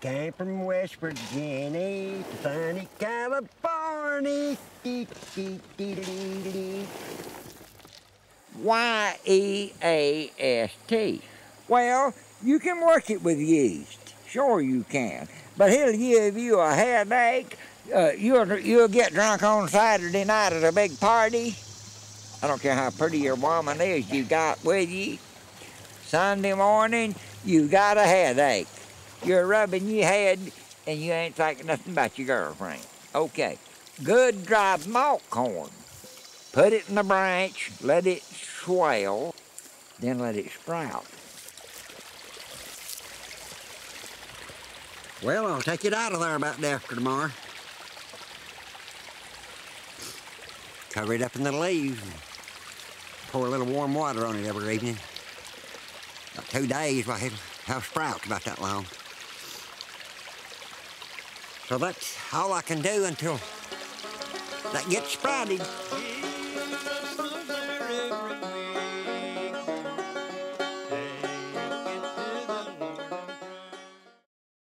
Came from West Virginia to sunny California. Dee, dee, dee, dee, dee, dee. Y E A S T. Well, you can work it with yeast. Sure you can. But he'll give you a headache. Uh, you'll, you'll get drunk on Saturday night at a big party. I don't care how pretty your woman is you got with you. Sunday morning, you got a headache. You're rubbing your head and you ain't thinking nothing about your girlfriend. Okay. Good dry malt corn. Put it in the branch, let it swell, then let it sprout. Well, I'll take it out of there about day after tomorrow. Cover it up in the leaves. and Pour a little warm water on it every evening. About two days, I have, have sprouts about that long. So that's all I can do until that gets sprouted.